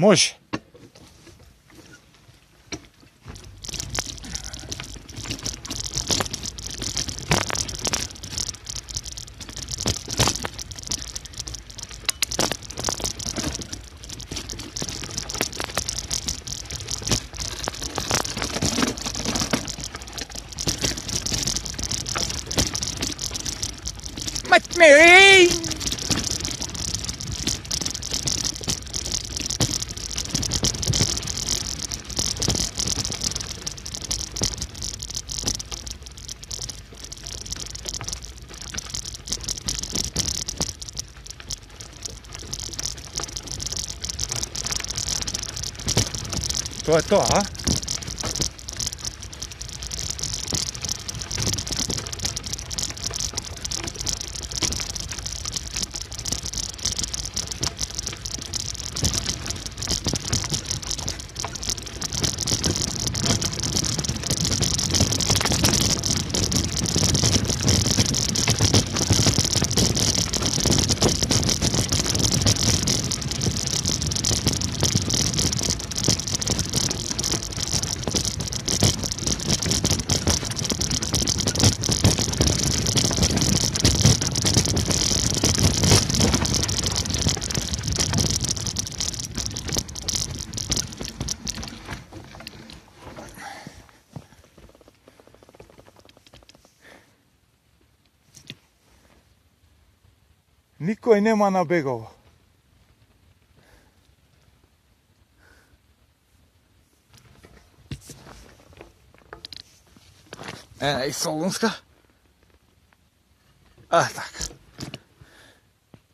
Može. Mate me, 多少多少啊？Никој нема набегава. Е, и солунска. А, така.